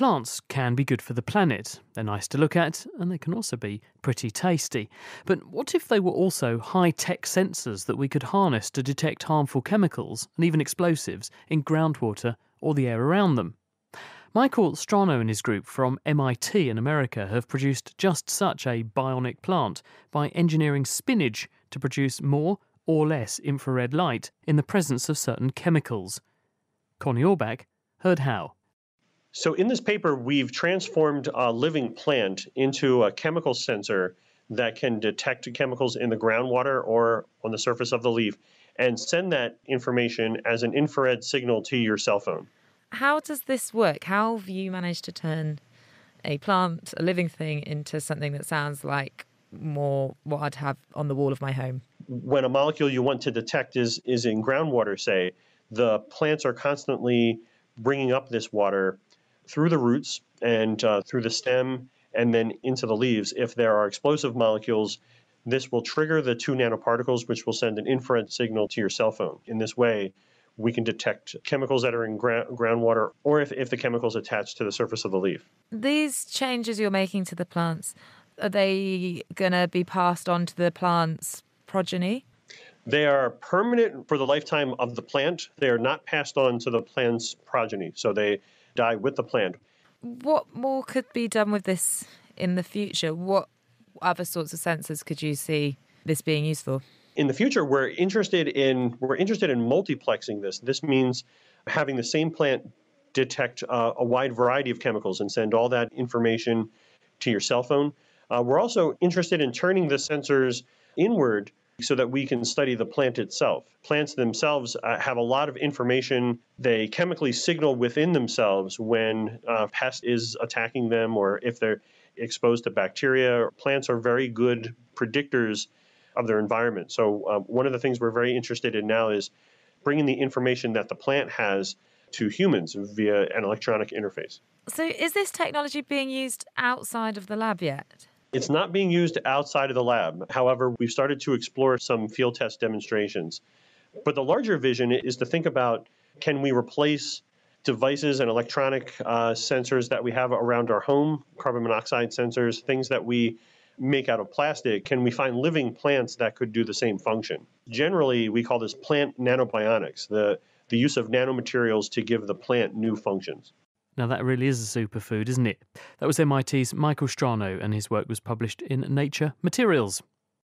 Plants can be good for the planet. They're nice to look at, and they can also be pretty tasty. But what if they were also high tech sensors that we could harness to detect harmful chemicals and even explosives in groundwater or the air around them? Michael Strano and his group from MIT in America have produced just such a bionic plant by engineering spinach to produce more or less infrared light in the presence of certain chemicals. Connie Orbach heard how. So, in this paper, we've transformed a living plant into a chemical sensor that can detect chemicals in the groundwater or on the surface of the leaf and send that information as an infrared signal to your cell phone. How does this work? How have you managed to turn a plant, a living thing, into something that sounds like more what I'd have on the wall of my home? When a molecule you want to detect is is in groundwater, say, the plants are constantly bringing up this water through the roots and uh, through the stem and then into the leaves. If there are explosive molecules, this will trigger the two nanoparticles, which will send an infrared signal to your cell phone. In this way, we can detect chemicals that are in gra- groundwater or if, if the chemicals attach to the surface of the leaf. These changes you're making to the plants, are they going to be passed on to the plant's progeny? They are permanent for the lifetime of the plant. They are not passed on to the plant's progeny, so they die with the plant. What more could be done with this in the future? What other sorts of sensors could you see this being used for? in the future we're interested in we're interested in multiplexing this this means having the same plant detect uh, a wide variety of chemicals and send all that information to your cell phone uh, we're also interested in turning the sensors inward so that we can study the plant itself plants themselves uh, have a lot of information they chemically signal within themselves when a pest is attacking them or if they're exposed to bacteria plants are very good predictors of their environment. So, um, one of the things we're very interested in now is bringing the information that the plant has to humans via an electronic interface. So, is this technology being used outside of the lab yet? It's not being used outside of the lab. However, we've started to explore some field test demonstrations. But the larger vision is to think about can we replace devices and electronic uh, sensors that we have around our home, carbon monoxide sensors, things that we make out of plastic, can we find living plants that could do the same function? Generally, we call this plant nanobionics, the, the use of nanomaterials to give the plant new functions. Now, that really is a superfood, isn't it? That was MIT's Michael Strano, and his work was published in Nature Materials.